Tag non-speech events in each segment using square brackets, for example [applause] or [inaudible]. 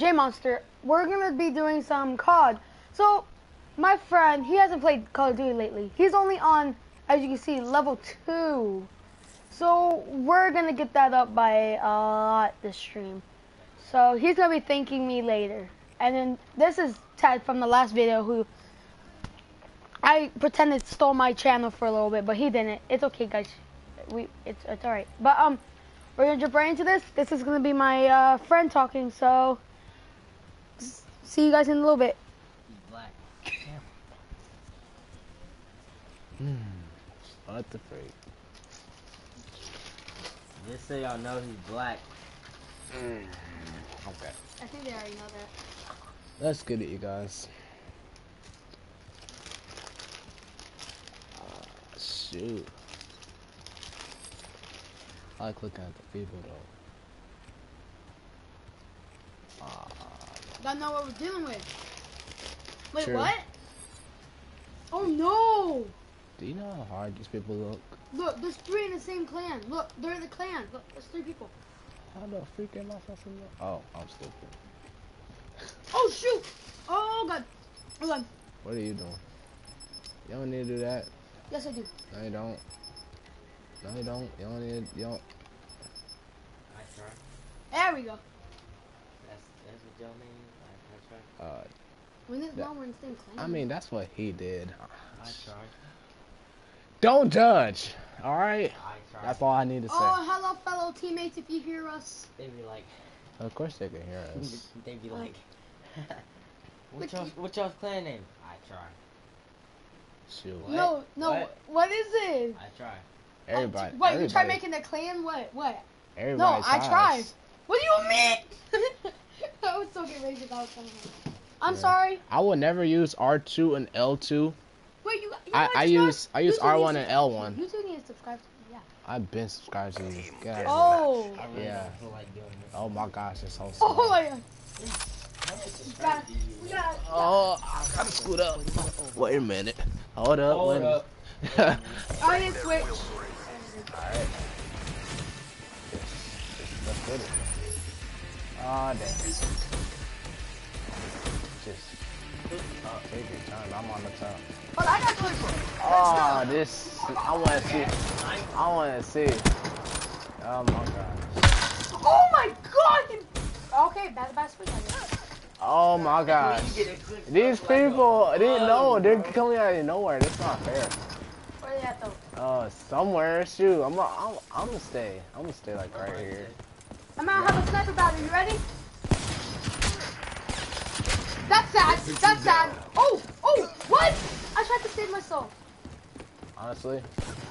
J Monster, we're gonna be doing some COD. So, my friend, he hasn't played Call of Duty lately. He's only on, as you can see, level two. So we're gonna get that up by a lot this stream. So he's gonna be thanking me later. And then this is Ted from the last video who I pretended stole my channel for a little bit, but he didn't. It's okay, guys. We it's it's all right. But um, we're gonna jump right into this. This is gonna be my uh, friend talking. So see you guys in a little bit. He's black. Hmm. What the freak? Just so y'all know he's black. Mm. Okay. I think they already know that. Let's get it, you guys. Uh, shoot. I like looking at the people though. Uh, Don't know what we're dealing with. Wait, True. what? Oh no! do you know how hard these people look? Look, there's three in the same clan. Look, they're in the clan. Look, there's three people. How the freak am I fucking look? Oh, I'm stupid. Oh shoot! Oh god. Hold on. What are you doing? You don't need to do that. Yes, I do. No, you don't. No, you don't. You don't need. You don't. I try. There we go. That's that's what y'all mean. I, I. Uh, When this That- one we're in the same clan. I mean, that's what he did. I try. Don't judge. All right. That's all I need to say. Oh, hello, fellow teammates. If you hear us, they'd be like, Of course they can hear us. [laughs] they'd be Oh. like, [laughs] what Look, y'all you- what y'all's clan name? I try. Shoot. What? no, no. What? what is it? I try. Everybody. Oh, what? everybody, You try making a clan? What? What? Everybody no, I tries. tried. What do you mean? [laughs] I was so getting ready to that was coming out. I'm Yeah. sorry. I would never use R2 and L2. Wait, you. you I- I use- I use you two need R1 and L1. You two need to subscribe to me. Yeah. I've been subscribed to you. Get out. Oh. I really Yeah. like doing this. Oh my gosh, it's so Oh my god. We got. We got. Oh, I gotta scoot up. Wait a minute. Hold up. Hold wait up. I didn't switch. Alright. Let's get it. Ah, Aw, dang. Just, take your time. I'm on the top. But I got switch. Oh, this, I wanna see, I wanna see. Oh my gosh. Oh my god! you- Okay, bad bad switch. Oh my gosh. You get a good These stuff like a people, didn't know, they're coming out of nowhere. That's not fair. Where they at though? Uh, somewhere, shoot, I'm, I'm, I'm gonna stay. I'm gonna stay like right here. I'm gonna have a sniper battle. You ready? That's sad. That's sad. Oh, oh, what? I tried to save myself. Honestly,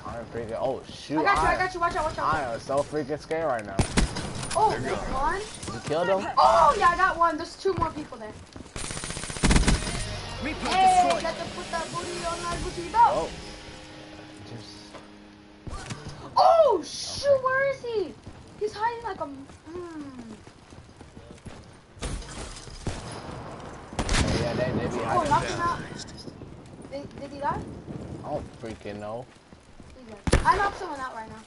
I'm freaking. Oh shoot! I got you. I got you. Watch out. Watch out. I am so freaking scared right now. Oh, there's one. You killed him? Oh, yeah, I got one. There's two more people there. Hey, got to put that booty on that booty belt. Oh. Just. Oh, shoot, where is he? He's hiding like a. Mm. Oh, yeah, they, they be Oh, hiding. knocked him out. Did, did he die? I don't freaking know. I knocked someone out right now.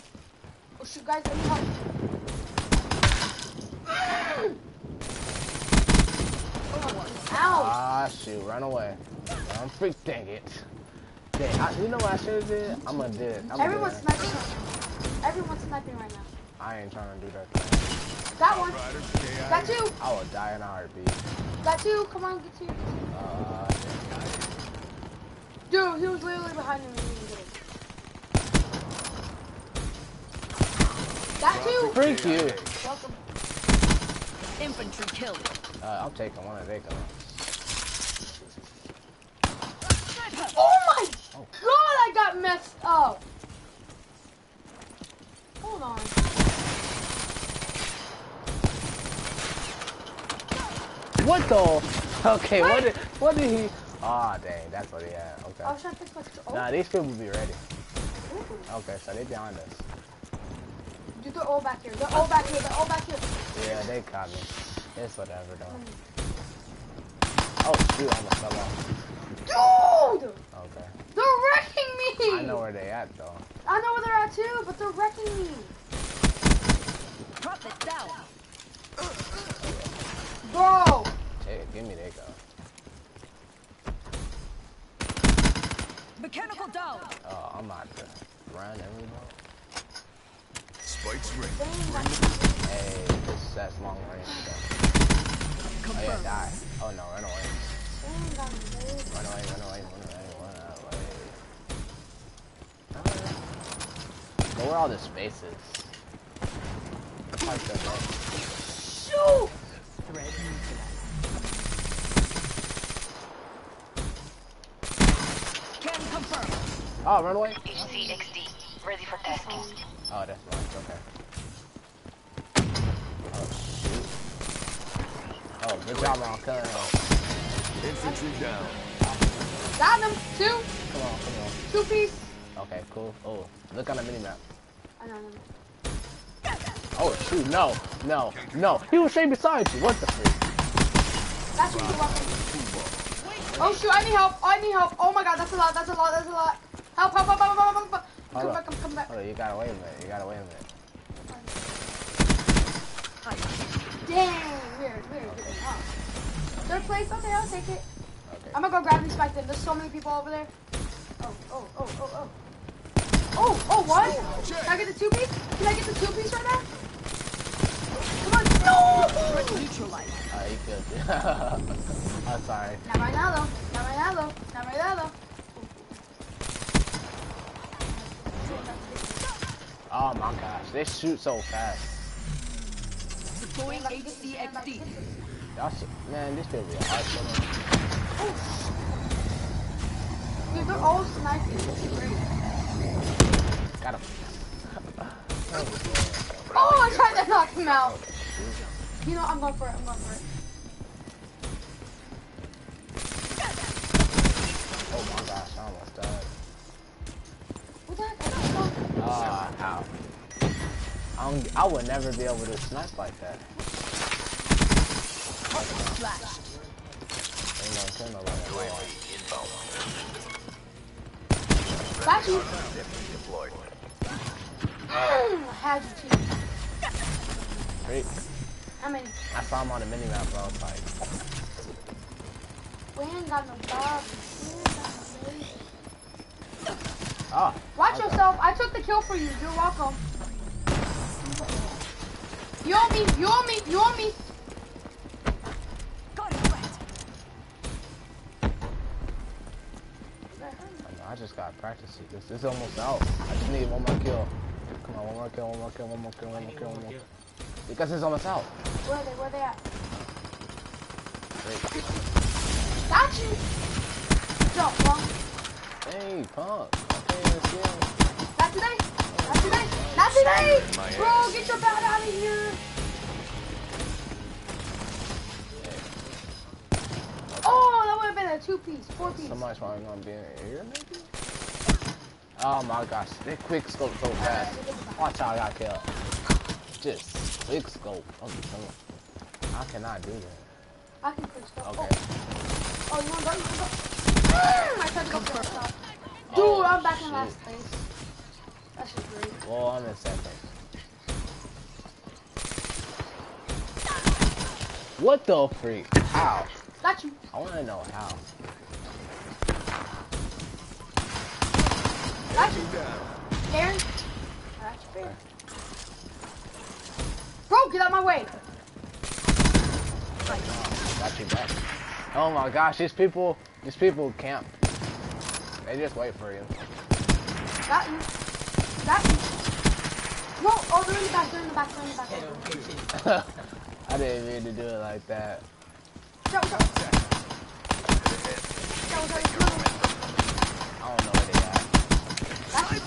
Oh, shoot, guys, let me help. Ow. Ah, shoot, run away. I'm freak, dang it. Dang, I, you know what I should have did? I'm gonna do it. I'm gonna Everyone's it. sniping. Everyone's sniping right now. I ain't trying to do that. Got one. Got two. I will die in a heartbeat. Got two. Come on, get two. Uh, Dude, he was literally behind me. when he did it. Got freak you. Welcome. Infantry kill. Uh, I'm taking one of their guns. Oh my Oh. god, I got messed up. Hold on. What the? Okay, what did, what did he? Ah, dang, that's what he had. Okay. I was trying to fix my control. Nah, these people will be ready. Ooh. Okay, so they behind us. Dude, they're all back here. They're all back here. They're all back here. Yeah, they caught me. It's whatever though. Oh shoot, I almost fell off. Dude! Okay. They're wrecking me! I know where they at though. I know where they're at too, but they're wrecking me. Drop it down. Bro! Hey, give me, they go. Mechanical down. Oh, I'm about to run everybody. Spikes ring. Hey, this that's long range. Though. Oh yeah, die. Oh no, run away. Run away, run away, run away, run away. But where are all the spaces? Park them up. Shoot! Thread neutralized. Can confirm. Oh, run away. HCXD, ready for tasking. Oh, that's right. Okay. Oh shoot. Oh, good job on killing. Infantry down. Got him. Two. Come on, come on. Two piece. Okay, cool. Oh, look on the mini map. I know, Oh shoot, no, no, no. He was straight beside you. What the freak? That's what you're welcome. Oh shoot, I need help. I need help. Oh my god, that's a lot. That's a lot. That's a lot. Help, help, help, help, help, help, help. Hold Come up. back, come, come back. Hold on, you gotta wait a minute. You gotta wait a minute. Dang, weird, weird. weird. Oh. Third place? Okay, I'll take it. Okay. I'm gonna go grab these spikes then. There's so many people over there. Oh, oh, oh, oh, oh. Oh, oh, what? Can I get the two piece? Can I get the two piece right now? Come on, no! Neutralized. Uh, you good. [laughs] I'm sorry. Not right now though. Not right now though. Not right now though. Oh my gosh, they shoot so fast. Deploying HCXD. Y'all, should, man, this could be a hard one. Dude, they're all sniping. It's great. Got him. Oh, I tried to knock him out. You know, I'm going for it. I'm going for it. Oh my gosh, I almost died. What the heck? Ah, ow. I'm, I would never be able to snipe like that. Flash. Ain't gonna kill nobody. Got you. Deployed. You too. Freak. I mean, I saw him on the mini map, bro. I was like, we ain't got no bob. We ain't got no baby. Oh. Watch okay. yourself. I took the kill for you. You're welcome. You owe me. You owe me. You owe me. Got it. I just gotta practice it. This is almost out. I just need one more kill. Come on, one more kill, one more kill, one more kill, one more kill, one more kill. Because it's almost out. Where are they? Where are they at? Freak. Got you. Jump, punk. Hey, punk. I. Bro, get your bat out of here. Oh, that would have been a two piece, four piece. Somebody's probably gonna be in here, maybe? Oh my gosh, they quick scope so fast. Watch how I got killed. Just quick scope. Oh, on. I cannot do that. I can quick stop. Okay. Oh, oh, you want to go? You want to go? Mm, I tried to go first. Dude, Oh, I'm back in last place. That's just great. Well, I'm in second. What the freak? How? Got you. I wanna know how. Got you. Aaron. Got you, fair. Bro, get out my way. Got you back. Oh my gosh, these people, these people camp. They just wait for you. Got you. Got you. No, oh, they're in the back. They're in the back. They're in the back. They're in the back. I didn't mean to do it like that. Shout, shout. Shout, shout, shout. I don't know where they at, Got you.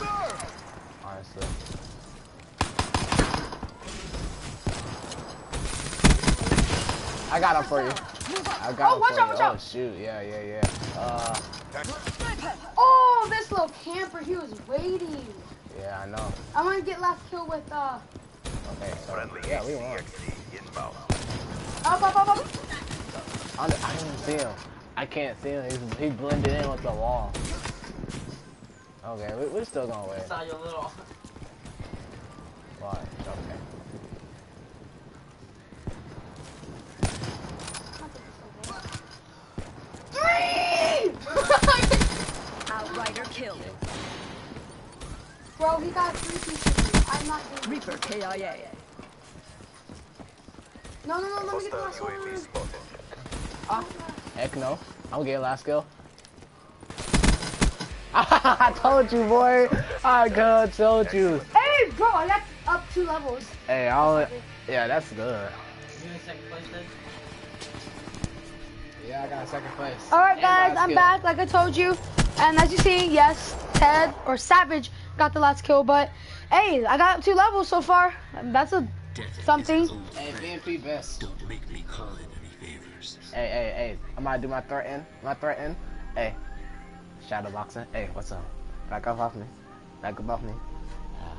honestly. I got him for you. I got Oh, him watch for out, you. watch oh out. shoot, yeah, yeah, yeah. Uh, Oh, this little camper, he was waiting. yeah, I know. I want to get last kill with, uh, Okay, so Friendly yeah, we won. Inbound. up, up, up, up. I, I didn't even see him. I can't see him. He's, he blended in with the wall. Okay, we, we're still gonna win. saw your little. Why? Okay. kill. Bro, he got three pieces. I'm not doing Reaper KIA. No, no, no, let me get the Hostile last UAV one. spotted. Heck no. I'm gonna getting last kill. [laughs] I told you, boy. I could told you. Hey, bro, I got up two levels. Hey, I'll. Yeah, that's good. You in second place then? Yeah, I got second place. All right, guys, I'm kill. back, like I told you. And as you see, yes, Ted or Savage got the last kill, but hey, I got two levels so far. That's a something. Hey, BNP best. Don't make me call in any favors. Hey, hey, hey. I'm about to do my threaten. My threaten. Hey. Shadow boxer. Hey, what's up? Back up off me. Back up off me. Ah.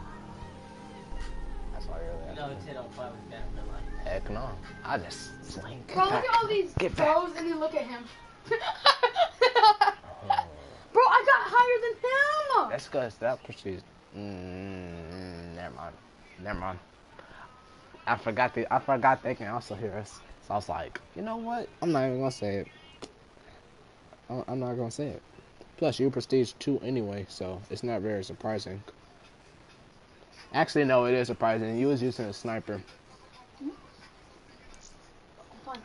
That's all you're You really know it's hit on five with that in real. Heck no. I just slink. Bro, look at all these Get back. pros and then look at him. [laughs] Bro, I got higher than him. That's because that prestige. Mm, never mind. Never mind. I forgot the. I forgot they can also hear us. So I was like, you know what? I'm not even gonna say it. I- I'm not gonna say it. Plus, you prestige two anyway, so it's not very surprising. Actually, no, it is surprising. You was using a sniper.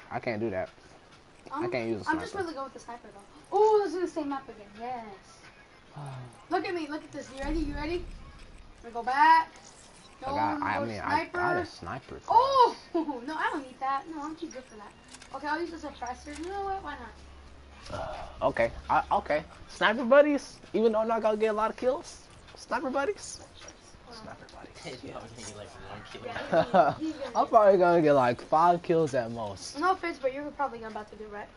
I can't do that. I'm, can't use I'm just really going with the sniper though. Oh, this is the same map again. Yes. [sighs] Look at me. Look at this. You ready? You ready? We go back. No, I got. I no mean, I sniper. got a sniper. Oh [laughs] no, I don't need that. No, I'm too good for that. Okay, I'll use this as faster. You know what? Why not? [sighs] Okay. I, okay. Sniper buddies. Even though I'm not gonna get a lot of kills. Sniper buddies. Sniper buddies. [laughs] you only need like one kill. Yeah, [laughs] he's, he's I'm probably gonna get like five kills at most. No offense, but you're probably about to do right.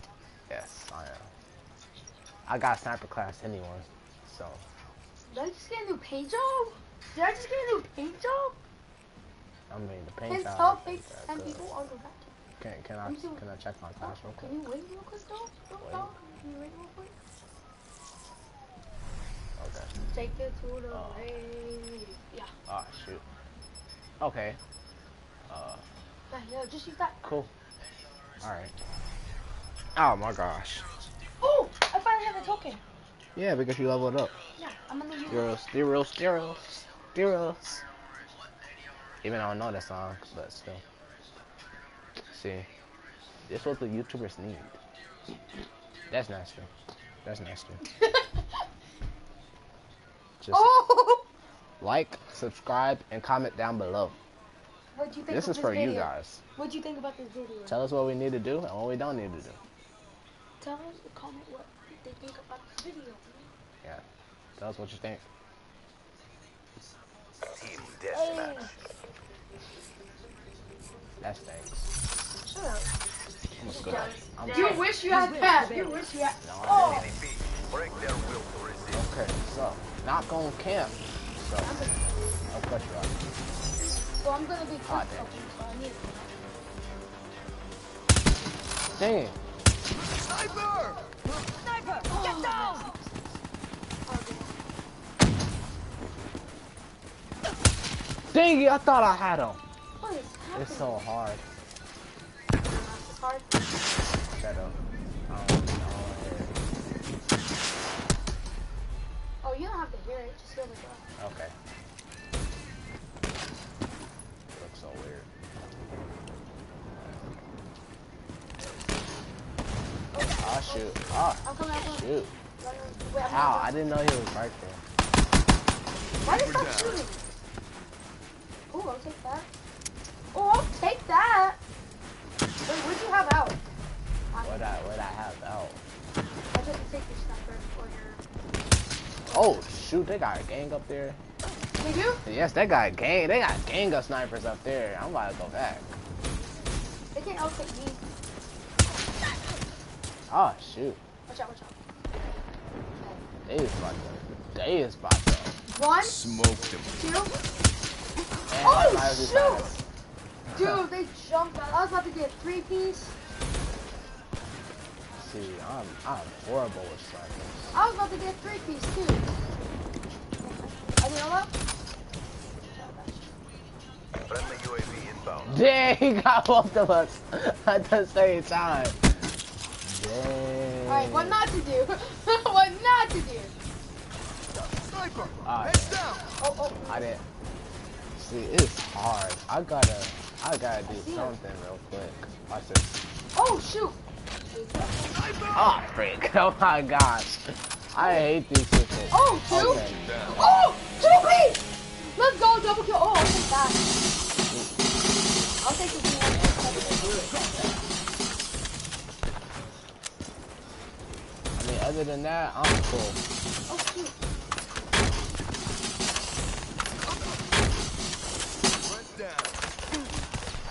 Yes, I am. I got sniper class anyway, so Did I just get a new paint job? Did I just get a new paint job? I mean the paint Can job tell is paint that ten people on the back. Can can I Let me see what- can I check my class real quick? Can you wait real quick though? Don't talk. Can you wait real quick? Okay. Take it to the Oh. raid. Yeah. Oh shoot. Okay. Uh, Yeah, yeah, just use that. cool. All right. Oh my gosh. I finally have a token. Yeah, because you leveled up. Yeah, I'm gonna use it. Steros, Steros, Steros, Steros. Even I don't know that song, but still. See, this is what the YouTubers need. That's nasty. That's nasty. [laughs] Just oh! like, subscribe, and comment down below. What'd you think This of is for you video? guys. What'd you think about this video? Tell us what we need to do and what we don't need to do. Tell us, comment what they think about this video. Yeah, Tell us what you think. Team Hey. That's thanks. shut up. I'm just good. I'm You good. wish you had that. You wish you had. No, Oh, Enemy B. Break their will to resist. Okay, so not gonna camp. So, of course you are. well, I'm gonna be quick, damn. so I need it. Dang it. Sniper! Sniper, get down! Dang it, I thought I had him. What is? It's so hard. It's hard. Shut up. I don't. Oh, you don't have to hear it. Just hear the gun. Okay. Oh shoot. Oh shoot. Wait, not- I didn't know he was right there. Why did you stop shooting? Oh, I'll take that. Oh, I'll take that. Wait, what'd you have out? What I what I have out. I just take your sniper or your. Oh shoot, they got a gang up there. Did you? Yes, they got gang. They got gang of snipers up there. I'm about to go back. They can't outtake me. Oh shoot, Watch out, watch out. they is about to. They is about to. One, Smoked him. two. And Oh, shoot! Dude, they jumped out. I was about to get three piece. See, I'm I'm horrible with snipers. I was about to get three piece too. I mean, what? Friendly UAV inbound. Dang, he got both of us at the same time. Dang. Alright, what not to do? [laughs] what not to do? Sniper! Alright. Heads down! Oh, oh. I didn't. See, it's hard. I gotta, I gotta do see it. something real quick. Watch this. Oh, shoot. Oh, frick. [laughs] Oh my gosh. I hate these tickets. Oh, two. Okay. Oh, two piece. Let's go, double kill. Oh, I'll take that. I'll take the I other than that, I'm cool. Oh, shoot.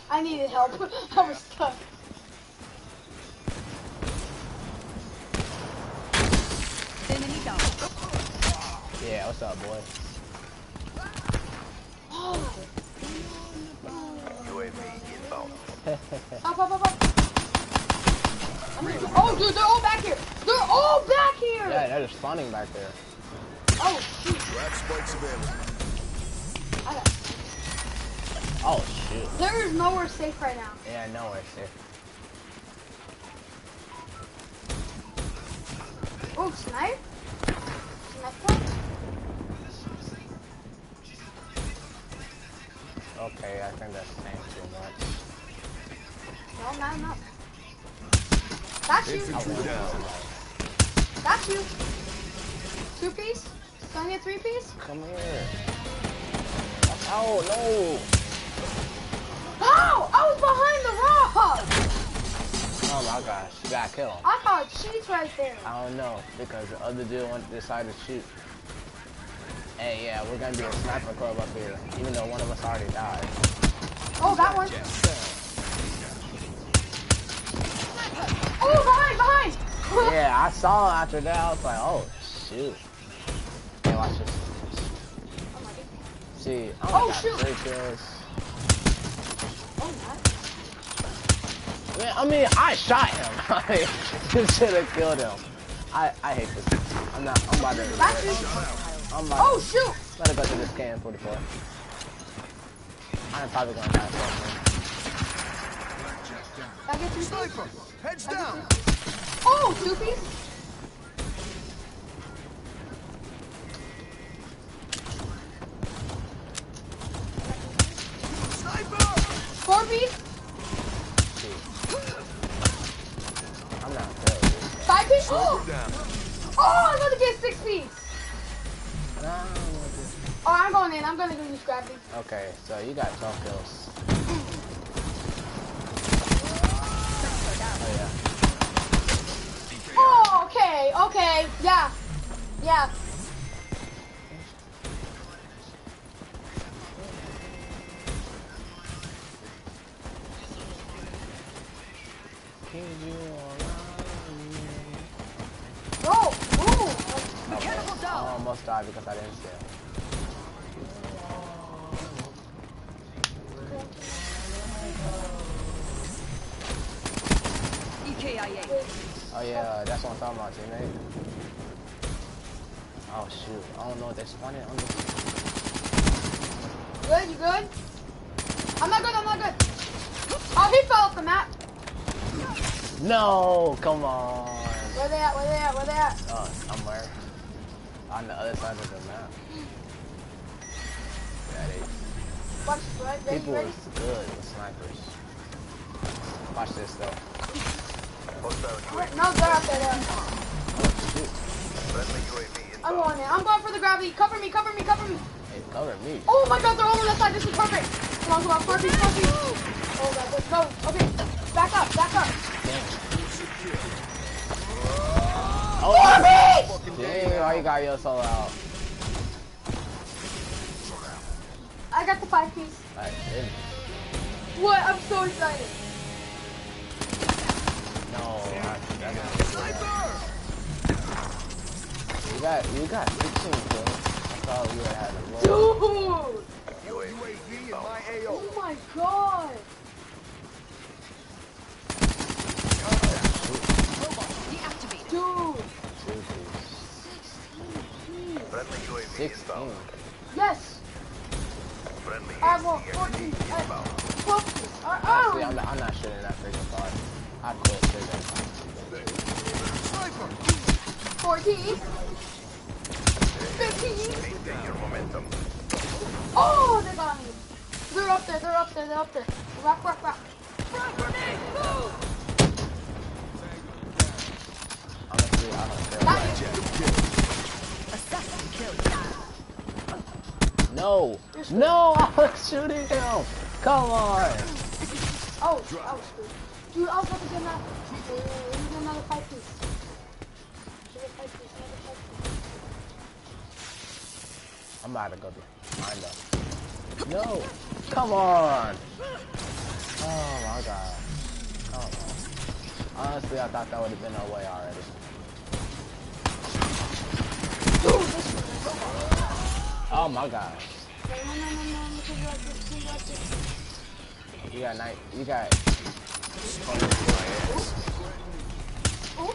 I needed help. [laughs] I was stuck. Yeah, what's up, boy? Oh, UAV inbound. up, up, up, up. I'm gonna- Oh, dude, they're all back here. They're all back here. yeah, they're just spawning back there. Oh, shoot. Grab spikes available. I got. Oh, shoot. There is nowhere safe right now. Yeah, nowhere know it's safe. Oh, snipe. Snipe. Okay, I think that's saying too much. No, not enough. That's you. That's you. Two piece. Can I get three piece? Come here. Oh, no. Oh, I was behind the rock. Oh my gosh, you got killed. I thought cheats right there. I don't know, because the other dude went decided to shoot. Hey, yeah, we're gonna be a sniper club up here, even though one of us already died. Oh, that one. Oh, behind, behind. [laughs] Yeah, I saw after that, I was like, oh, shoot. Hey, watch this. See, I Oh, only shoot. three kills. Oh, nice. Man, I mean, I shot him. [laughs] I mean, you should have killed him. I, I hate this. I'm not, I'm about to, That's you. I'm about Oh, shoot. Let me go to this KN44. I'm probably gonna die for I get two piece. Sniper! Heads down! Oh, two piece. Sniper! Four piece. I'm not good. Five piece. Oh, Down. oh I'm gonna get six piece. Nah, I'm not good. Oh, I'm going in. I'm gonna do this gravity. Okay, so you got 12 kills. [laughs] Oh yeah. Oh, okay, okay. Yeah. Yeah. Oh, ooh. Mechanical I almost died because I didn't steal. EKIA. Oh yeah, that's what I'm talking about, teammate. Oh shoot, I don't know what they spawned it on this. Good, you good? I'm not good, I'm not good. Oh, he fell off the map. No, come on. Where they at, where they at, where they at? Oh, somewhere. On the other side of the map. Yeah, they, Watch, right, ready, people ready? is good with snipers. Watch this though. Hostile UAV. No, they're out there, they're out there. Shoot. Friendly UAV I'm inbound. going. I'm going for the gravity. Cover me, cover me, cover me. Hey, cover me. Oh my god, they're all on that side. This is perfect. Come on, come on. Perfect, perfect. Oh god, let's go. Okay, back up, back up. Oh, dang, why you got your solo out? I got the five piece. It- What? I'm so excited. no, I, that You got, you got 16 kills. I thought you had a Dude! UAV in my AO. Oh my god. Deactivated. Dude. Friendly UAV 16. inbound. Yes. Friendly I have more. ACS 14. inbound. Uh, 12 piece. Uh, See, oh. I'm, I'm not shooting that freaking far. I quit shooting. Sniper! 14. 15. Momentum. Oh, they got me. They're up there, they're up there, they're up there. Rock, rock, rock. Honestly, I don't care. Got you. Assassin kill. No! No! I was shooting him! Come on! Oh, I was screwed. Dude, I was about to get that. Uh, another fight piece. I'm about to go behind them. No! Come on! Oh my god. Come on. Honestly, I thought that would have been our way already. Oh my god. You got night. You got. No,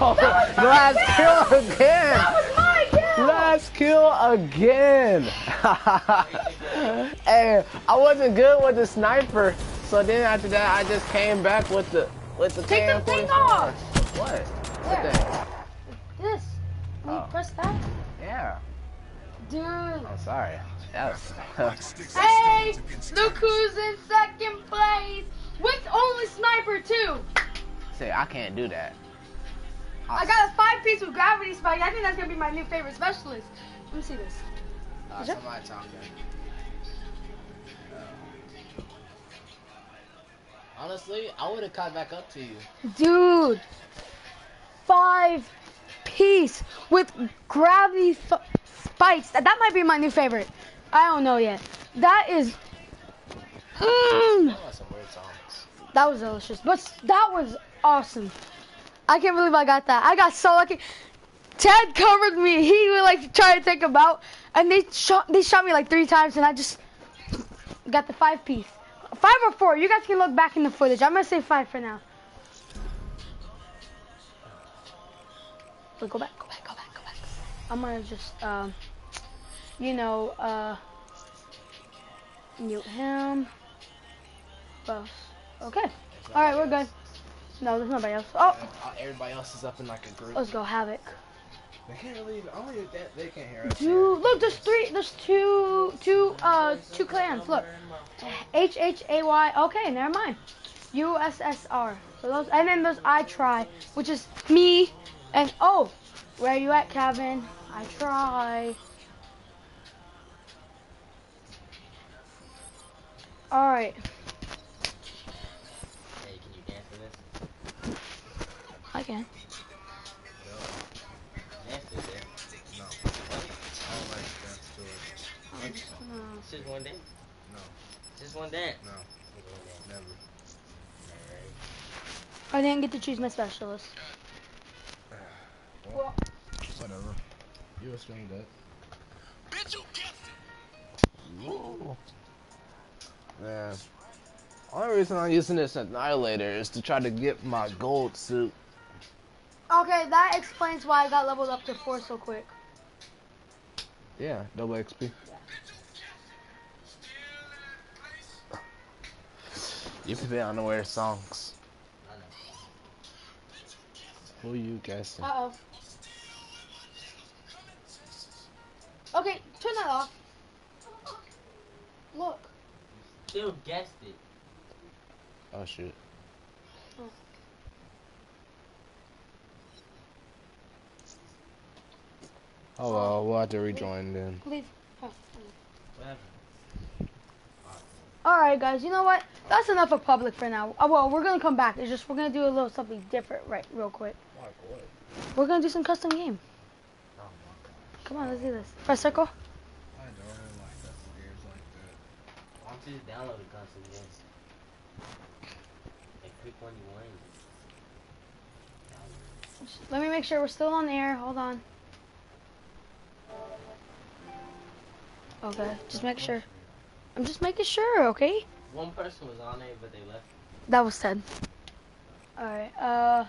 no! [laughs] Last kill again! That was my kill! Last kill again! [laughs] hey, I wasn't good with the sniper, so then after that I just came back with the with the Take the thing off! What? What thing? This. You Oh. press that? Yeah. Dude. I'm sorry. That was. [laughs] Hey, look who's in second place with only sniper too. See, I can't do that. I got a five piece with gravity spike. I think that's gonna be my new favorite specialist. Let me see this. Uh, Is it? somebody talking. Honestly, I would have caught back up to you. Dude, five piece with gravity f- spikes. That, that might be my new favorite. I don't know yet. That is. Mm, That was some weird songs. that was delicious. But that was awesome. I can't believe I got that. I got so lucky. Ted covered me. He would like try to take him out, and they shot. They shot me like three times, and I just got the five piece. Five or four. You guys can look back in the footage. I'm gonna say five for now. Wait, go back, go back, go back, go back. I'm gonna just, um, you know, uh, mute him. Boss. Okay. All right, we're good. No, there's nobody else. Oh, Everybody else is up in like a group. let's go havoc. They can't really. Only they, they can't hear us. Dude, look, there's three. There's two, two, uh, two clans. Look, H H A Y. Okay, never mind. U S S R. So those, and then there's I try, which is me, and oh, where are you at, Kevin? I try. All right, It's just one dance. No. Just one dance. No. Just one dance. Never. Alright. I didn't get to choose my specialist. Whatever. You were streamed it. Ooh. Man. Only reason I'm using this annihilator is to try to get my gold suit. Okay, that explains why I got leveled up to four so quick. Yeah, double XP. You play unaware songs. I know. Who you guessing? Uh oh. Okay, turn that off. Look. Still guessed it. Oh shoot. Oh well, we'll have to rejoin then. Leave. Oh. Whatever. Alright, guys, you know what? That's enough of public for now. Uh, well, we're gonna come back. It's just we're gonna do a little something different, right? Real quick. We're gonna do some custom game. Oh my god. Come on, let's do this. Press circle. I don't like that games like that. Why don't you just download the console again? And pick one you want. Let me make sure we're still on air. Hold on. Okay, just make sure. I'm just making sure, okay? One person was on it, but they left. That was Ted. Alright, uh.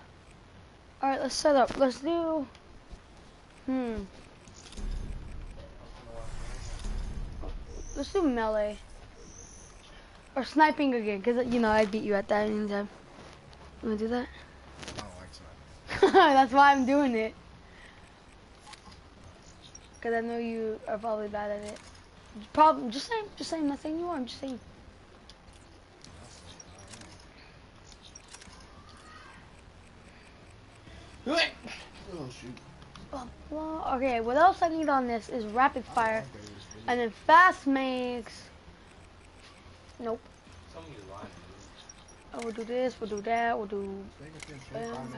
Alright, let's set up. Let's do. Hmm. Let's do melee. Or sniping again, because, you know, I beat you at that anytime. You wanna do that? I don't like [laughs] That's why I'm doing it. Cause I know you are probably bad at it. Probably just saying, just saying, not saying you are. I'm just saying. Oh shoot. Oh, well, okay, what else I need on this is rapid fire, and then fast makes. Nope. Some of you lying. Oh, we'll do this. We'll do that. We'll do. Make it 25 Um.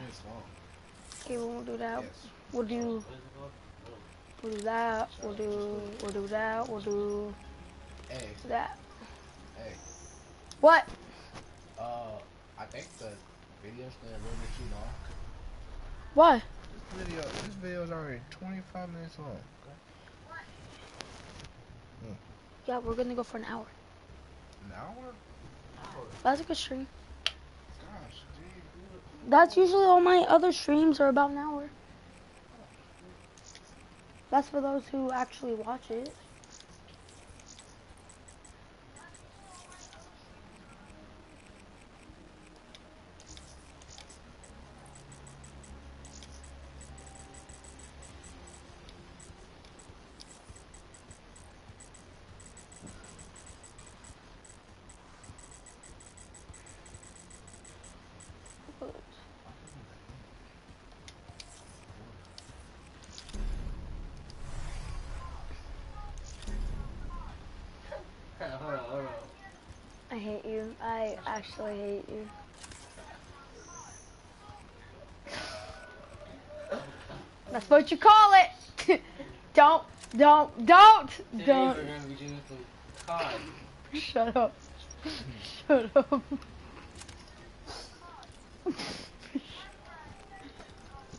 Okay, we won't do that. We'll do. What is it called? We'll do that. We'll do. We'll do that. We'll do Hey, that. hey. What? Uh, I think the video's gonna a little bit too long. What? This video, this video is already 25 minutes long. Yeah, we're gonna go for an hour. An hour? That's a good stream. Gosh, dude. That's usually all my other streams are about an hour. That's for those who actually watch it. hold on, hold on. I hate you. I actually hate you. That's what you call it. [laughs] don't, don't, don't, Today don't. we're gonna be doing some COD. Shut up. Shut up.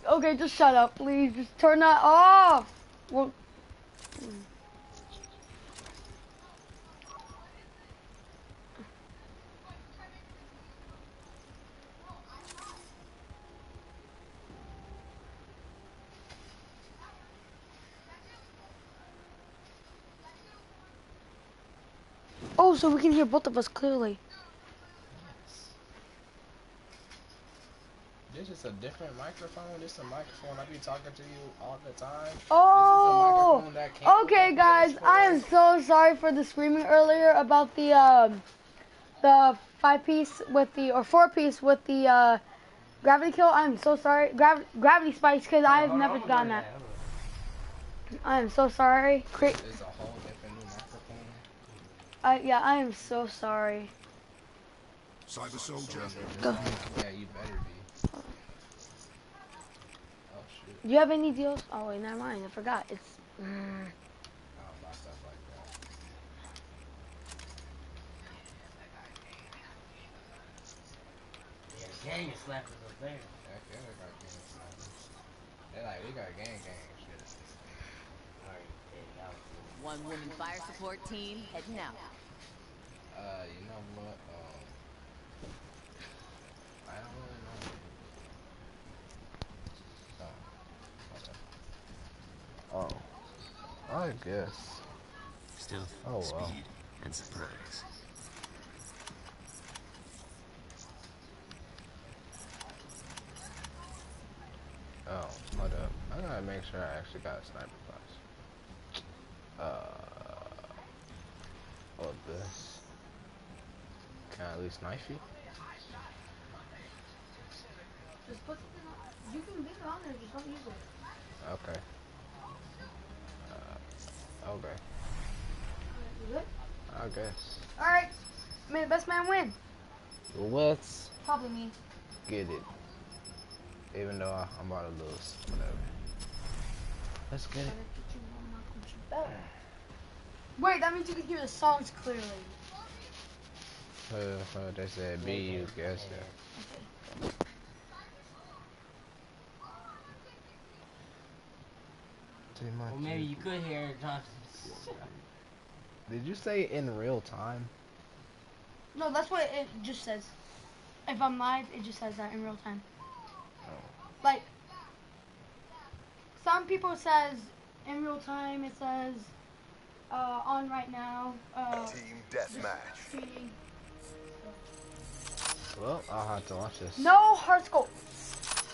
okay, just shut up, please. Just turn that off. Well, Oh, so we can hear both of us clearly. This is a different microphone. This is a microphone I be talking to you all the time. Oh, This is a microphone that came okay, guys. I am so sorry for the screaming earlier about the um, the five piece with the or four piece with the uh, gravity kill. I'm so sorry, Grav- gravity spikes, because I have never gotten that. I am so sorry. Cra- It's a whole different new microphone. I, yeah, I am so sorry. Cyber soldier. Go. Yeah, you better be. Oh shoot. Do you have any deals? Oh wait, never mind. I forgot. It's. Mm. I don't buy stuff like that. Yeah, gang is slapping up there. Heck yeah, they got gang snipers. They're like, we got gang gang shit. Alright, yeah, that was good. One woman fire support team heading out. Uh, you know what? Um, I don't really know. Oh. Okay. Oh. I guess. Stealth, Oh, wow. speed, and surprise. Oh, hold up. I gotta make sure I actually got a sniper class. Uh, oh, this. Can I at least knife you? Just put something on. You can leave it on there. Just don't use it. Okay. Uh, okay. You good? I guess. All right. May the best man win. Let's Probably me. get it. Even though I, I'm about to lose. Whatever. Let's get it. Wait, that means you can hear the songs clearly. Uh, uh, they said B, you guess it. Too much. Well, maybe you could hear Eric Johnson. Did you say in real time? No, that's what it just says. If I'm live, it just says that in real time. Oh. Like, some people says in real time. It says uh, on right now. Uh, Team deathmatch. streaming. Well, I'll have to watch this. no hard scope.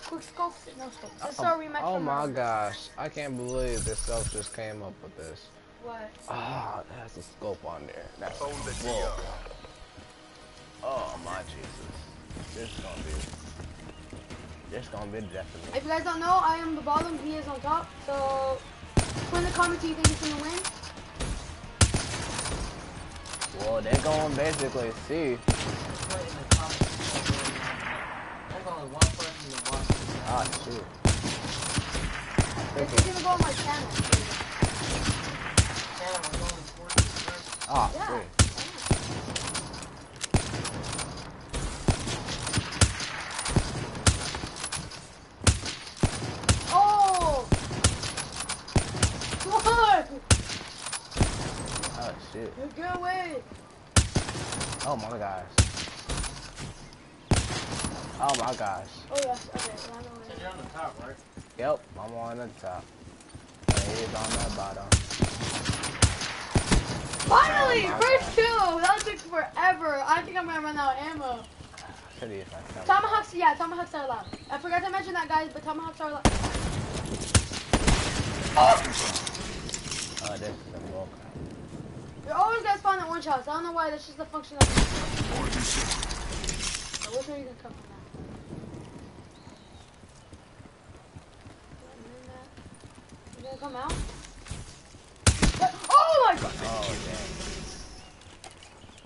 quick scope, no scope. This is our rematch. Oh my gosh. I can't believe this scope just came up with this. What? Ah, it has a scope on there. That's Hold the whoa. deal. Oh my Jesus. This is gonna be this is gonna be definitely If you guys don't know, I am the bottom. He is on top. So, Put in the comments do you think it's gonna win? Well, they're going basically C. Ah, shoot. This is gonna go on my channel. Ah, yeah. Shit. Get away! Oh my gosh. Oh my gosh. Oh yes, okay, run So you're on the top, right? Yep, I'm on the top. And he's on the bottom. Finally! Oh my First kill! That took forever. I think I'm gonna run out of ammo. Should use my. Tomahawks, yeah, tomahawks are allowed. I forgot to mention that, guys, but tomahawks are allowed. Oh, this is a walk. You're always gonna spawn at one shots. I don't know why. That's just the function of. So which way are you gonna come from now? You gonna come out? Oh my god! Oh dang.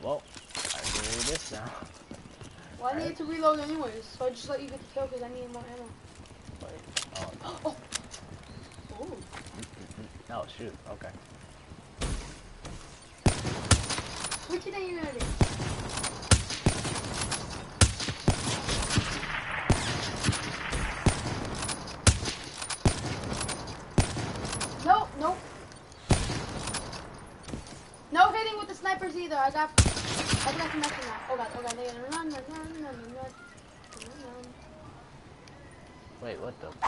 Well, I can do this now. Well, I needed to reload anyways, so I just let you get the kill because I needed more ammo. Oh, Oh! Ooh. oh shoot. Okay. Think you're gonna do? Nope, nope. No hitting with the snipers either. I got. I got mention that. Oh god, oh god, they're gonna run, run, run, run, run, run, run, run. Wait, what the? [coughs]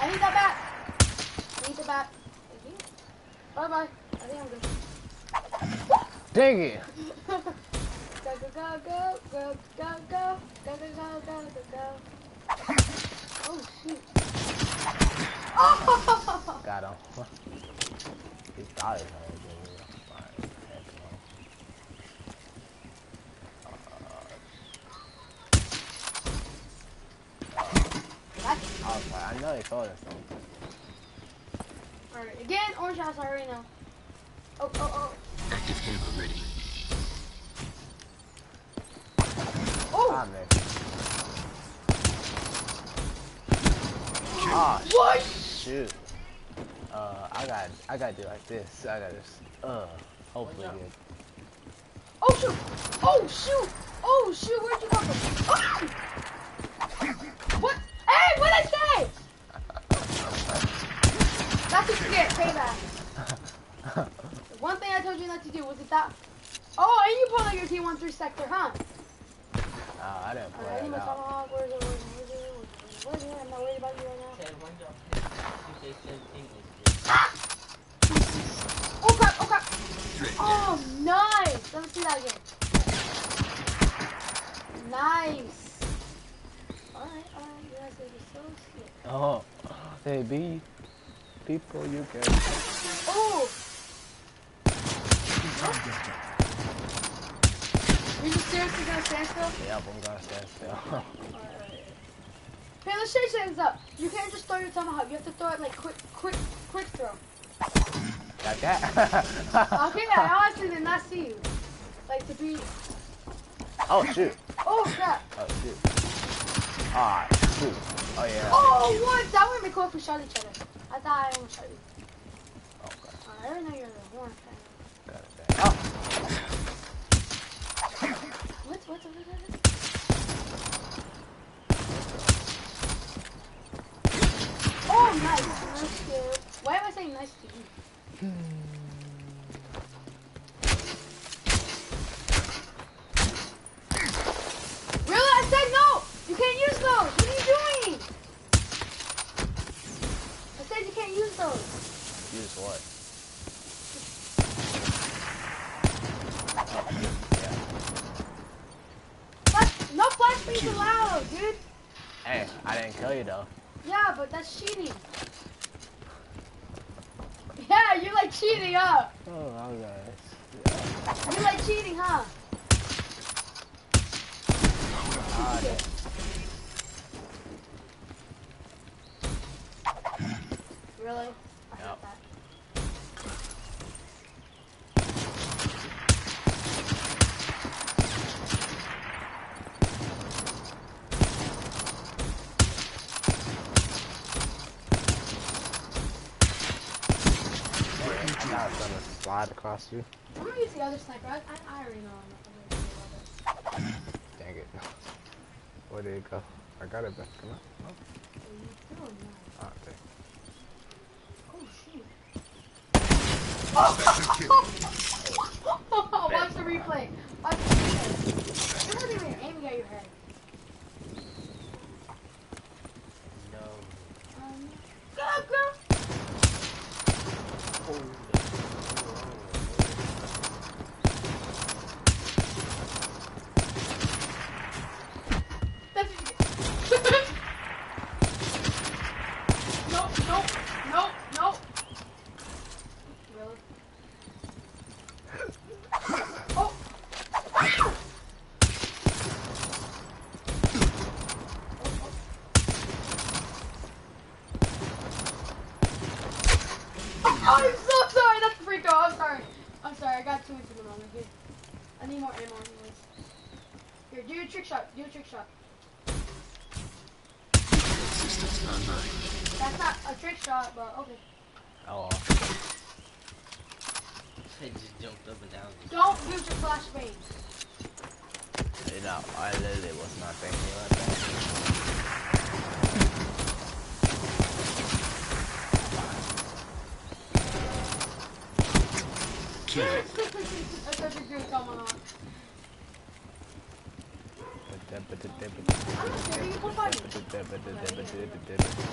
I need that back. I need the you. Bye bye. I think I'm good. Dang it! go go go go go go go go go go go go. Oh shoot. Oh! Got him. he thought he was gonna get me. Alright, heck That's- no. I was like, I know he told us something. Alright, again, orange house, I already know. Oh, oh, oh. Active camera ready. oh. Oh! I missed. Ah, What? shoot. Uh, I got, I gotta do like this. I gotta, just, uh, hopefully get. Oh shoot! Oh shoot! Oh shoot! Where'd you come from? Ah! What? Hey, what I say? That's [laughs] what you get. Payback. [laughs] One thing I told you not to do was it that. Oh, and you pulled out your T13 sector, huh? Uh, I didn't play Alright, I need it my out. tomahawk. Where's it? Where's it? Where's it? Where's it? I'm not worried about you right now. Ted, when y'all pick, you say said English. Oh crap! Oh crap! Oh, nice! Let me see that again. Nice. Alright, alright. You guys are so sick. Oh, they be people you can. Oh! You're just seriously gonna stand still? Yep, I'm gonna stand still. Okay, let's change things up. You can't just throw your tomahawk. You have to throw it like quick, quick, quick throw. like that. Okay, I honestly did not see you. Like to be. oh shoot. Oh crap! Oh shoot. Ah shoot. Oh yeah. Oh, what? That would be cool if we shot each other. I thought I almost shot you. Okay. Alright, I already know you're the horn fan. Got it back. Oh. Oh, nice. Nice kill. Why am I saying nice to you? Really? I said no! You can't use those! What are you doing? I said you can't use those. Use what? beta. Yeah, but that's cheating. Yeah, you like cheating, huh? Oh, alright. Yeah. You like cheating, huh? God. really? past. I'm gonna use the other sniper. I, I, I already Dang it. Where did it go? I got it back. Come on. Ah, oh, okay. Oh, shoot. Watch the replay. Watch the replay. I wasn't even aiming at your head. Yeah.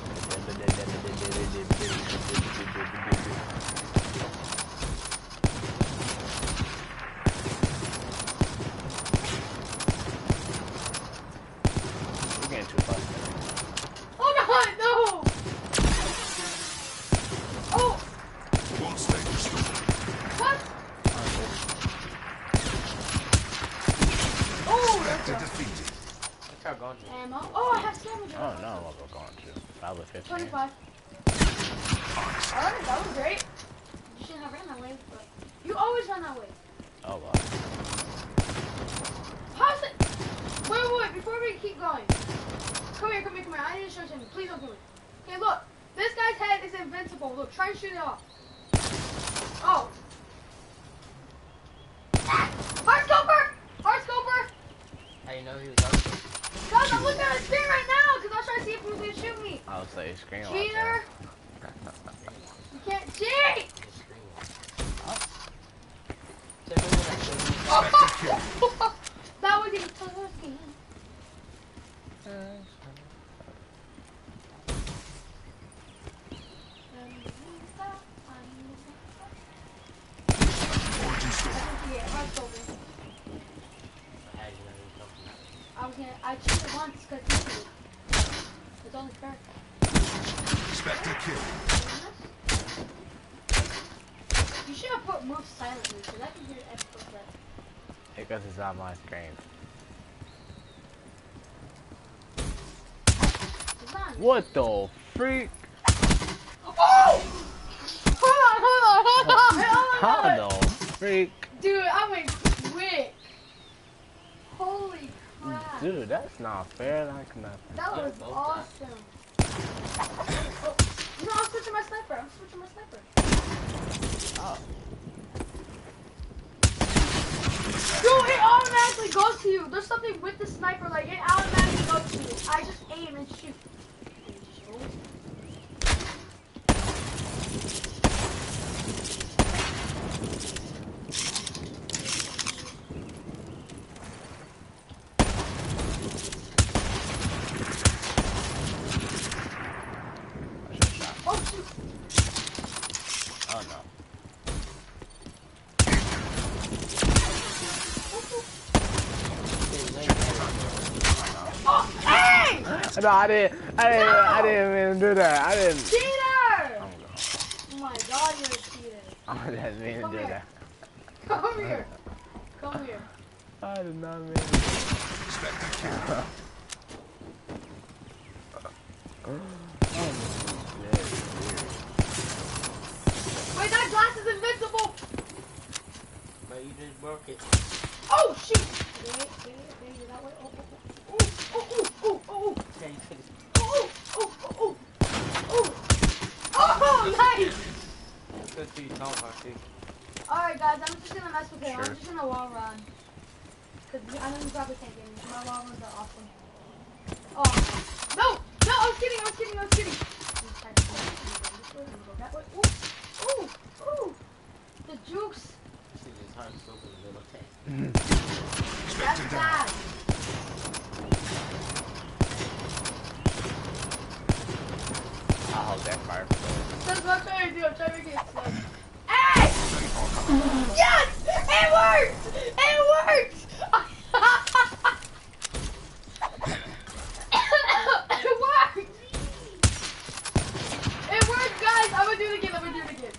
is on my screen. What the freak? Oh! Hold on, hold on, hold on, hold! How the freak? Dude, I went quick. Holy crap. Dude, that's not fair like nothing. That was awesome. No, I'm switching my sniper. I'm switching my sniper. Oh. Dude, it automatically goes to you. There's something with the sniper, like it automatically goes to you. I just aim and shoot. No, I didn't. I didn't. I didn't mean to do that. I didn't. Cheater! Oh, I'm going. Oh my god, you're a cheater. [laughs] I didn't mean to Come do here. that. Come here. Come here. I did not mean. to- Expect a kill. Wait, that glass is invincible! But you just broke it. Oh, shoot! Wait, wait, wait, that way. Oh, oh, oh, oh, oh, oh, Okay, you could've- oh, oh, oh, oh, oh, oh, nice! could've threw your tomahawk. Alright, guys, I'm just gonna mess with him. Sure. I'm just gonna wall run. Cause I know you probably can't get me. My wall runs are awesome. Oh, no! No, I was kidding, I was kidding, I was kidding. I'm trying to go this way, I'm gonna go that way. Ooh, ooh, ooh. The jukes. Shit is hard to open a little tank. That's Expect a bad. down. I hope that fire. That's what I'm trying to do. I'm trying to it. Hey! Yes! It worked! It worked! it worked! It worked, guys! I'm gonna do it again. I'm gonna do it again.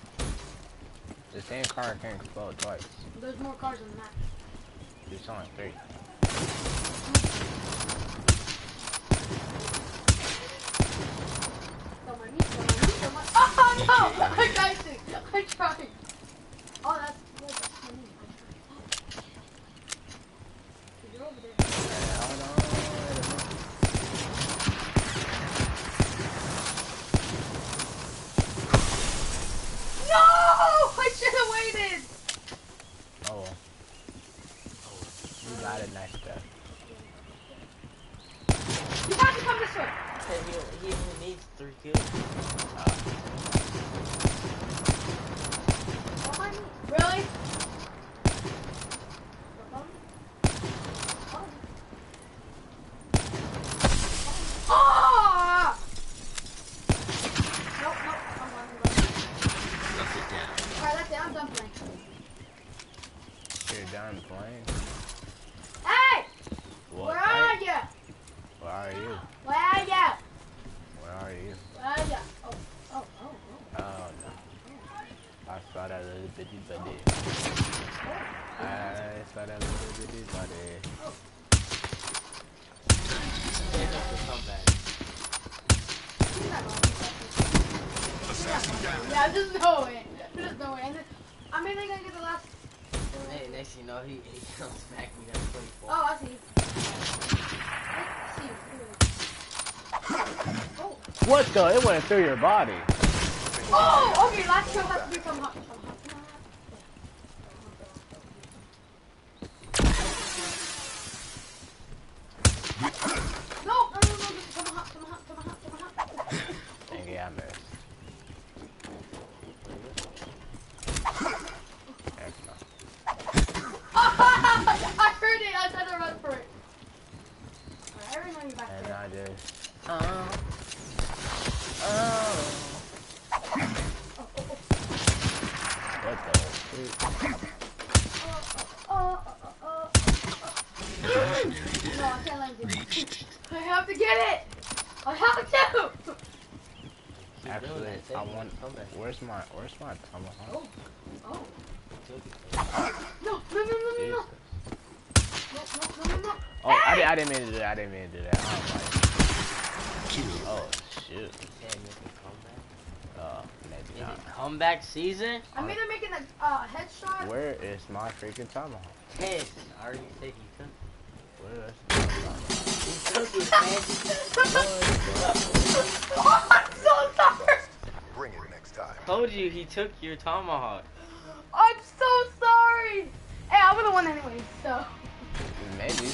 The same car can explode twice. There's more cars than that. There's only three. Don't mind me. Don't mind me. Don't mind. Oh no! I tried to. I tried. Oh, that's good. That's for me. I tried. You're over there. Hold on. wait a minute. No! I should have waited. Oh. well. You got it, nice stuff. You have to come this way. Hey, he, he only needs three kills. Don't mind me. Really? Ah! Nope, nope. I'm going, I'm going. Lock it down. Alright, that's it. I'm done playing. You're done playing. Hey! What? Where are you? Where are you? Where are you? Where are you? Where are you? Oh, oh, oh, oh. Oh no. I saw that little bitty buddy. I saw that little bitty buddy. Hey, that's the comeback. He's not going to Assassin down. Yeah, there's no way. There's no way. And then, I'm mainly gonna get the last. Hey, next you know, he, he gonna smack me at 24. Oh, I see. I see. Oh. What the? It went through your body. Oh, okay. Last kill has to be from hot. From hot. No, no, no, no. This is from hot. From hot. From hot. From hot. Dang it, I missed. Heck no. I heard it. I tried to run for it. Alright, I already know you're back And there. I just. Oh. Oh. What the? Oh, oh, oh, oh. No, I can't let him do it. I have to get it. I have to. Actually, that, I take want. it, come back. Where's my? Where's my tomahawk? Oh. Took it. No, no, no, no, no, no. Jesus. No, no, no, no, no. Oh, I, di- I didn't mean to do that. I didn't mean to do that. I was like, Kill. oh shoot. Hey, make a comeback. Uh, maybe Is not. it comeback season? I'm either making a uh, headshot. Where is my freaking tomahawk? Hey, I already said he took Where is tomahawk? He took it, man. oh, [laughs] I'm so sorry. Bring it next time. Told you he took your tomahawk. I'm so sorry. Hey, I would have won anyway, so. Maybe.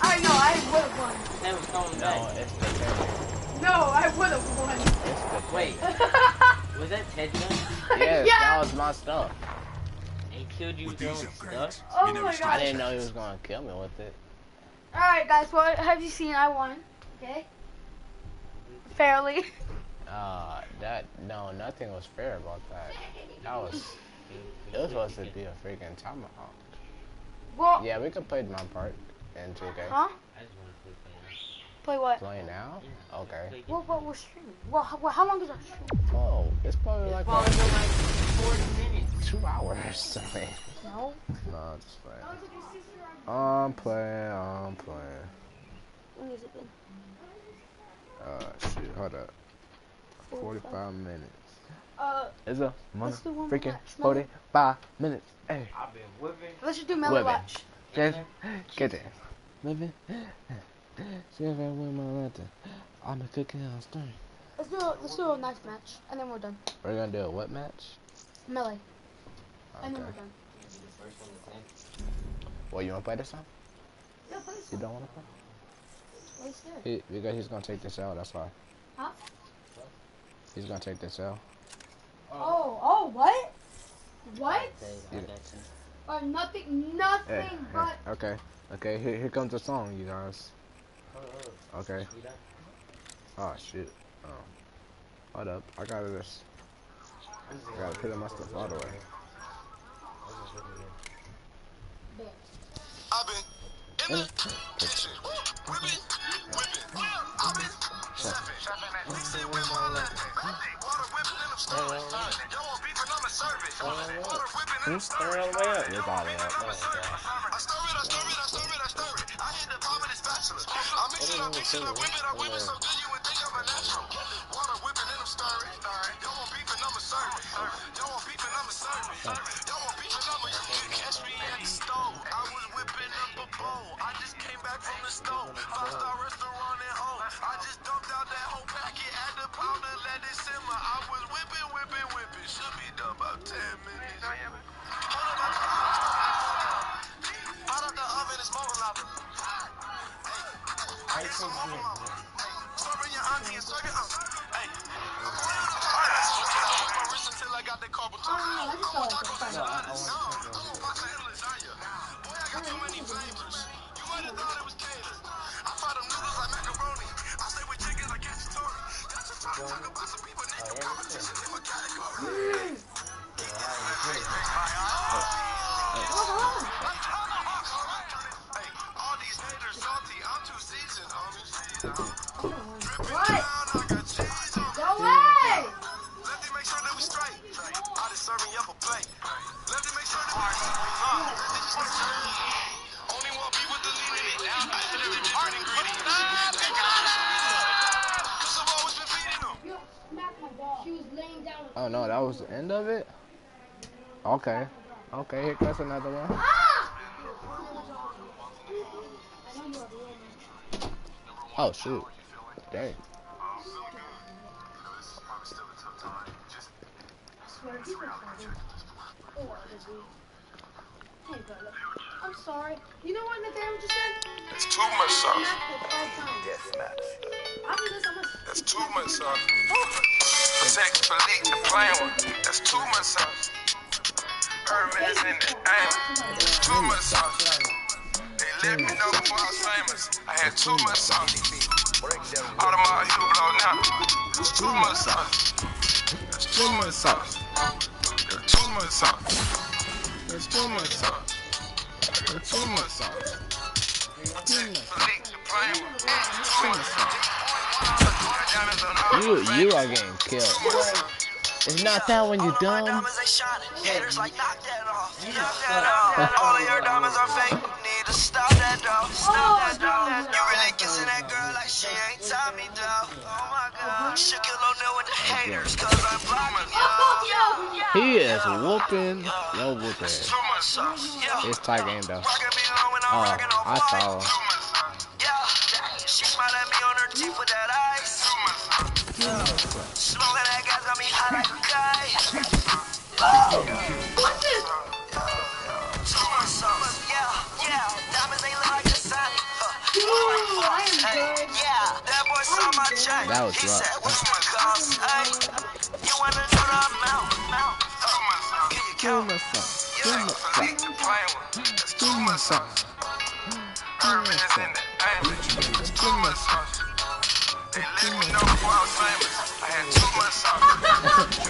I know, I would have won. That was coming No, back. it's the. No, I would have won. It's the. Wait, [laughs] was that Ted gun? Yes, [laughs] yeah. that was my stuff. He killed you With throwing these stuff? Oh my stop I didn't know he was gonna kill me with it. Alright, guys, what have you seen? I won. Okay? Fairly. [laughs] Uh, that no, nothing was fair about that. That was it was supposed to be a freaking tomahawk. Well, Yeah, we could play my part in 2K. huh? I just want to play Play what? Playing now? Okay. Play What, what we're streaming? Well, how, well, how long is our stream? Oh, it's probably like Probably been like 40 minutes. two hours. [laughs] I mean. No. No, just playing. I'm playing. I'm playing. When is it then? Uh, shit. Hold up. 45 minutes. Uh, Is a Let's do one freaking match. Melee. 45 minutes. Hey, I've been whipping. let's just do Melee Women. Watch. just get there. Living. See if I win my letter. I'm a cooking house thing. Let's do a, let's do a nice match, and then we're done. We're gonna do a what match? Melee, and then we're done. The first one to think. Well, you wanna play this time? Yeah, please. You don't wanna play? Please do. He, because he's gonna take this out. That's why. Huh? He's gonna take this out. Oh, oh, what? What? Okay, Yeah. Uh, nothing, nothing but. okay. Okay, here, here comes the song, you guys. Okay. We? Oh, shit. Oh. Hold up. I gotta just. I'm just I gotta put my stuff all the way. I'm just whipping it. I've been in the kitchen, whipping, whipping. I've been chefing, mixing with my latte. Water whipping in them stories. Y'all want beef and I'ma serve it. Water whipping in them stories. all the way up. It's all I mix it, I Okay. Okay, here comes another one. Oh shoot. Dang. I'm sorry. You know what Nathaniel just said? It's too much sauce. Smack it five times. Deathmatch. After I'm gonna. That's too much sauce. Protect, delete, the plain one. That's too much sauce. The aim. Too much. They let me know before I was famous. I had too much sauce. All of my heel blow now. It's too much. That's too much too much too much too much. You you are getting killed. It's not that when you dumb. diamonds they shining. Haters like knock that off. Knock that off. [laughs] All of your diamonds are fake. You need to stop that though. Stop that though. You really kissing that girl like she ain't Tommy though. Oh my god. Shook your little nigga with the haters cause I'm blocking you. He is whooping yo whooping. Too much sauce. Yeah. It's tight game though. Rockin' me low when I'm Oh, I saw. Yeah. She smiled at me on her teeth with that yeah, that was rough. said, what's my cost? Hey, you wanna know the amount? amount? Uh, can you Too count? much sauce. Too Yeah. much sauce. That's too much sauce. Hermes in the aim. That's too much sauce. They let me know before I was famous. I had too much sauce.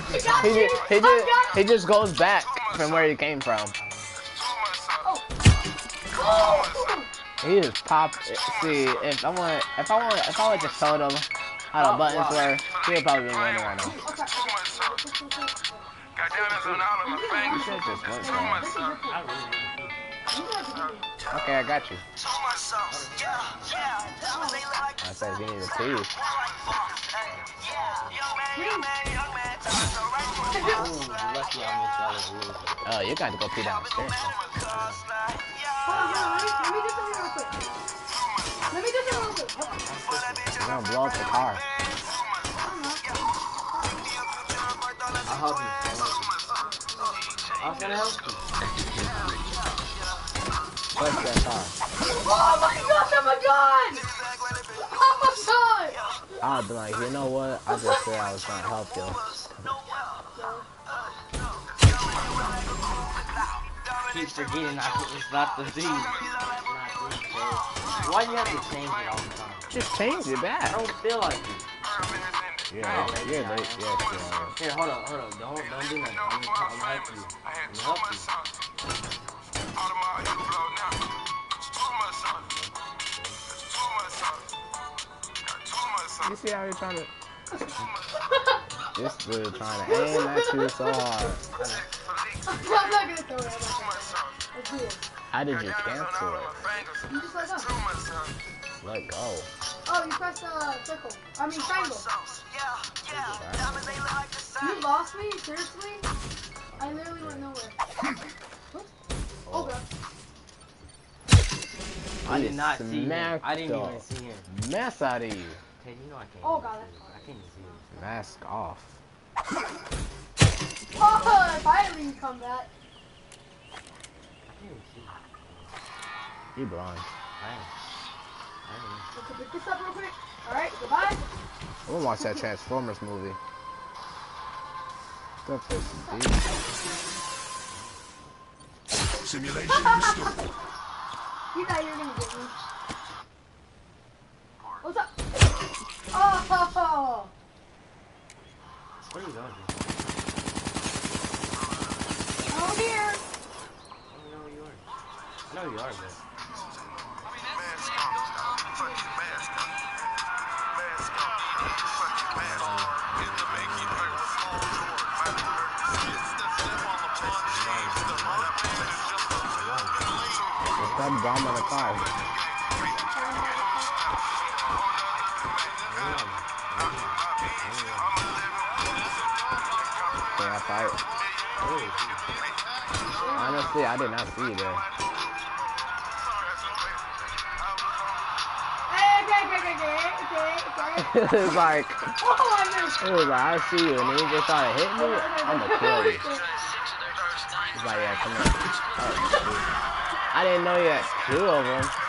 He just, he just he just goes back from where he came from. Too much sauce. Oh. He just pop. See, if I want, if I want, if I would just told him how the Oh, buttons were, he'd probably be winning right now. Goddamn, it's an all in my You fingers. should just went To for it. myself. I really need Okay, I got you. To myself, yeah, yeah. Diamonds, they look like I said you need a tease. Oh, you got to go pee downstairs. Hold on, let me, let me do something real quick. Let me do something real quick. Hold on. You're gonna blow up the car. I'll help you. I'll gonna help you. Push that car. Oh my gosh, oh my god! Oh my god! I'd be like, you know what? I just said I was trying to help you. Keep forgetting I, it's not the Z. Why do you have to change it all the time? Just change it back. I don't feel like it. Yeah, you're late. Yeah, sure. Here, hold on, hold on. Don't, don't do nothing. I'm gonna, I'm gonna help you. I'm gonna help you. You see how you're trying to. This dude trying to aim at you so hard. I'm not gonna throw it. I'm gonna throw it. Let's do it. How did you cancel it? You just let go. Let go. Oh, you pressed uh, circle. I mean triangle. You lost me? Seriously? I literally went nowhere. What? Oh god. I did not see him. I didn't even see him. Mess out of you. Hey, you know I can't. Oh, even God, see him. I can't even see. Mask off. [laughs] Oh, finally you come back. I can't even see him. You blind. I am. I am. Let's pick this up real quick. Alright, goodbye. I'm gonna watch that Transformers movie. Stuff is deep. Simulation restored. [laughs] You thought you were gonna get me. What's up? Oh! What are you doing? Oh dear. I know you are. I know you are, but. What's that bomb on the car? Honestly, I did not see you there. [laughs] It was like, I it was like, I see you, and then you just started hitting me. I'm gonna kill you. He's like, yeah, come. Oh, I didn't know you had two of them.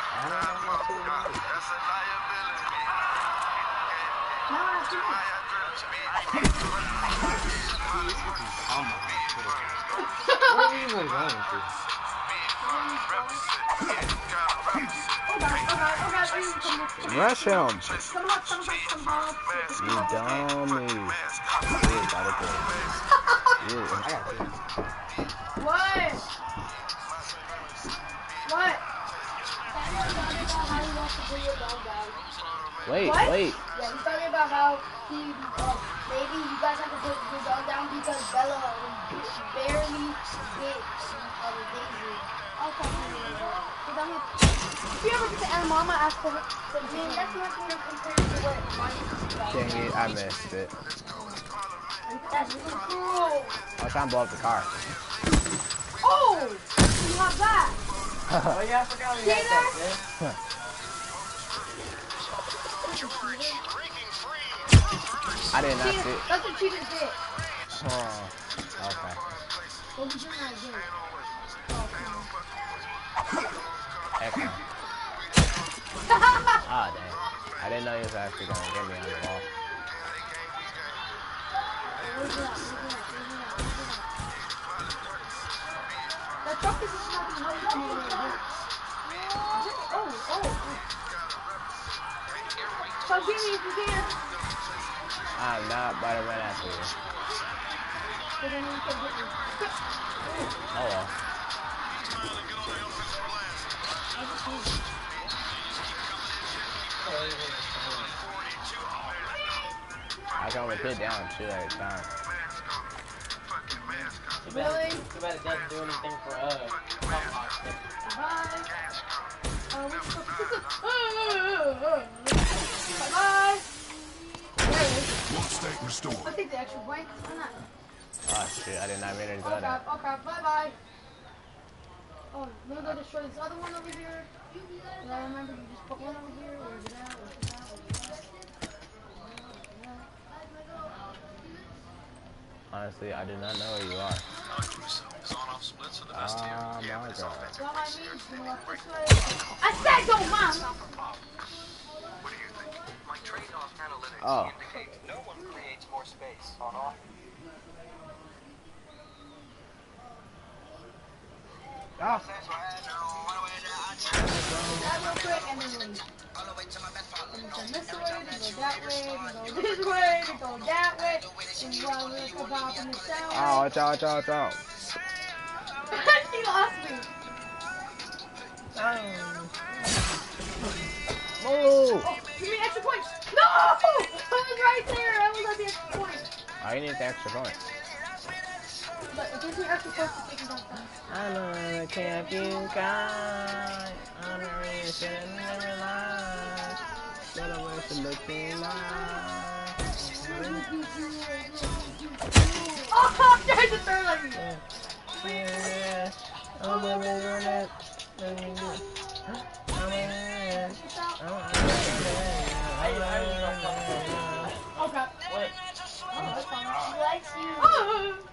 Please come up. Rush him. Come up, come up, come up. You dummy. You gotta go. You. I got this. What? What? Daniel was talking about how he wants to put your dog down. Wait, What? wait. Yeah, he's talking about how he, uh, maybe you guys have to put your dog down because Bella barely hit um, Daisy. I'll talk to you later. Cause I'm like, if you ever get to Aunt Mama, ask for her. So, man, that's not going to compare to what mine is. Dang it, I missed it. That's cool. I was trying to blow up the car. Oh! You have that. Oh yeah, I forgot we had that? that. man. I did not see Cheater. it. That's what cheaters did. Oh, okay. What was doing that again? Heck Ah, dang. I didn't know he was actually gonna get me on the wall. That? Truck is just not gonna help you come over here. Oh, oh. Come me if you can. I'm not about to run after you. But then you can get me. Oh well. I can only put down two at a time. Really? Too bad it doesn't do anything for us. Bye. Bye. One state restored. I think take the extra blank. Why not? Oh shit, I did not mean to do that. Oh crap, oh crap, bye bye. Oh, no, go destroy this other one over here. And I remember you just put one over here. Where's it at? Where's it at? Where's it at? Honestly, I did not know where you are. Ah, my god. Don't mind me, just gonna walk. I said don't mind! My trade-off analytics Oh. indicate no one creates more space on all. Ah, That real quick and then leave. And turn this way, then go that way, then go this way, then go that way. And you want to go in the shower. oh, watch out, watch out, watch out. [laughs] he lost me. Move! Oh, give me extra points. No! [laughs] I was right there. I was at the extra point. I need the extra point. But it gives me extra points take them down fast. I know the champion guy. I'm a rich and never lie. But I'm worth looking like. Oh, there's a third like me. Yeah, I'm a rich Let me do. I'm a rich. I'm a Oh crap. What? She likes you. [laughs] Oh.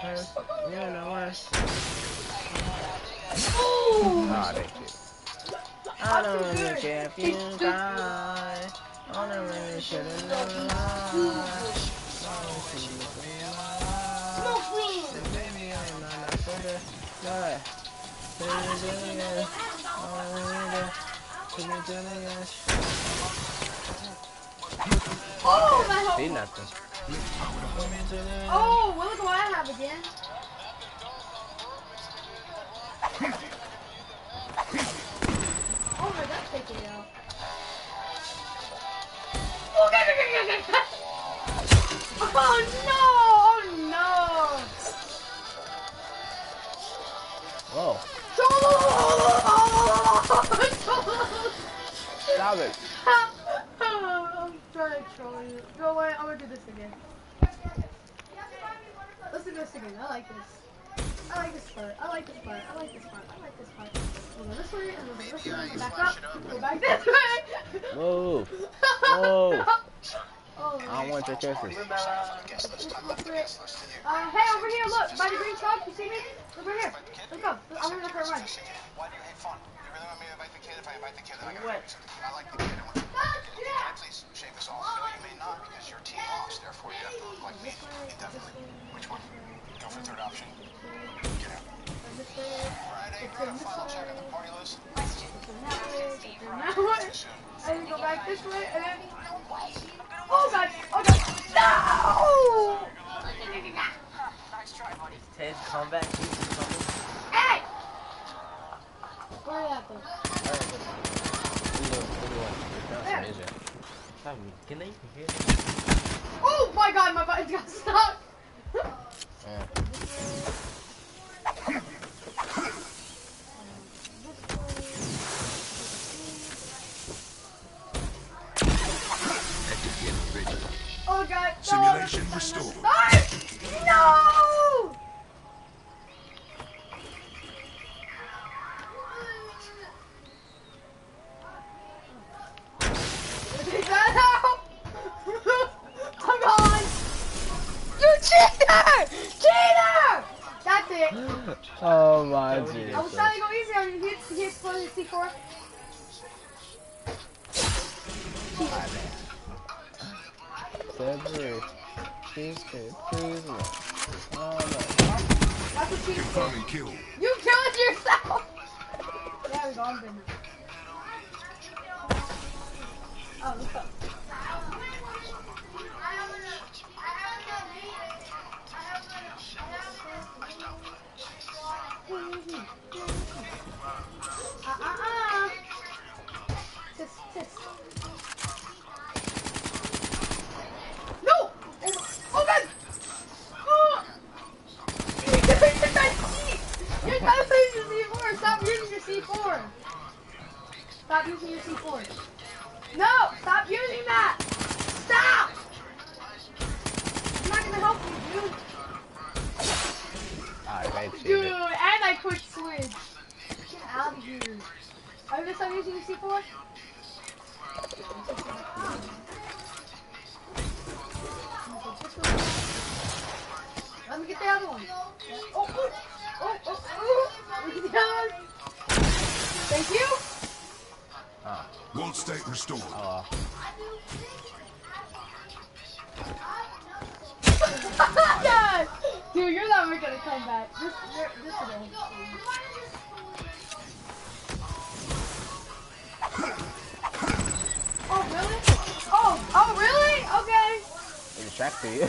I keep You know what? Oh, Ah, that shit. I don't really care if you die. On a really should've known lie. smoke me. Baby, I'm not a soldier. Die. Baby, baby, yeah. Oh, baby. Give me jelly, yes. That helped. See nothing. Oh, well, look what I have again. Oh my gosh, take it out. Okay, okay, okay, okay. Oh no! Oh no! Whoa. Stop it. [laughs] I'm trying to troll you. Go away, I'm gonna do this again. Let's do this again. I like this. I like this part. I like this part. I like this part. I like this part. We'll go this way and we'll go this way. Go back up. Go back this way. Move. [laughs] Whoa. Oh, I don't want your kisses. Uh, hey, over here, look, by the green truck, you see me? Over here. Look up. I want to look for a run. Why do you hate fun? You really want me to invite the kid? If I invite the kid, then I gotta What? I like the kid. I want to Can I please shave this off? No, you may not because your team lost. Therefore, you have to look like me. Indefinitely. Which one? Go for third option. Get out. Friday, run a final check on the party list. Now what? I need to go back this way and then. Oh god! Oh god! No! Nice try, buddy. Ted combat. Hey! Where are that thing? Can they hear? Oh my god, my buttons got stuck! Oh god, no! Simulation restored. No! Cheater! Cheater! That's it. Oh my god. I was trying to go easy on you. He, he exploded C4. Step three. Cheesecake, please no. Oh, no. That's she said. Kill. You killed yourself! There we go, I'm good now. Oh, let's go.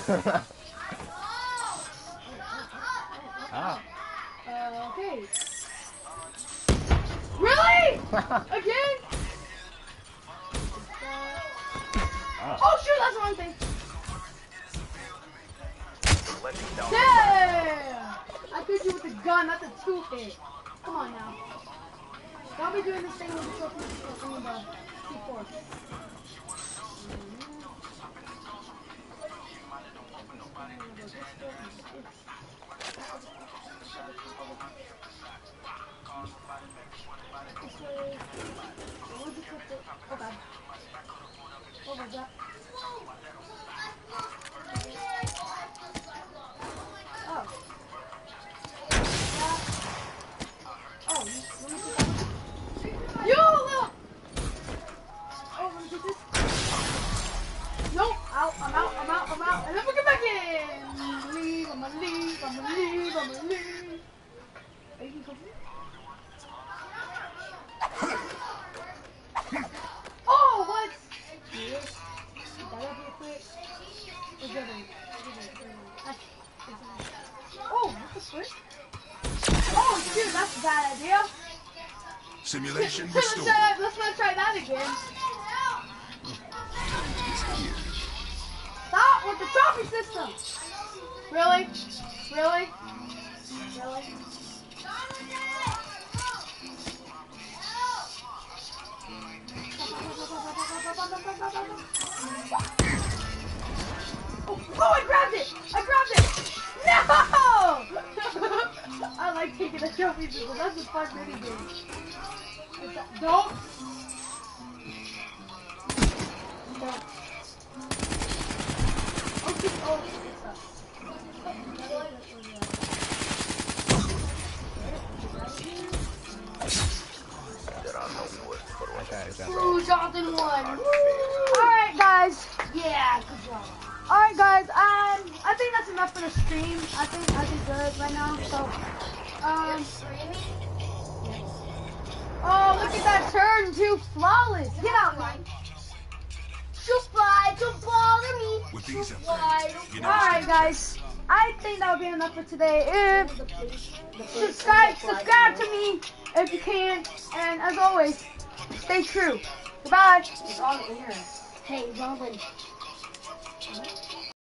Ha ha ha. Let's, restored. Hey, Robin. Huh?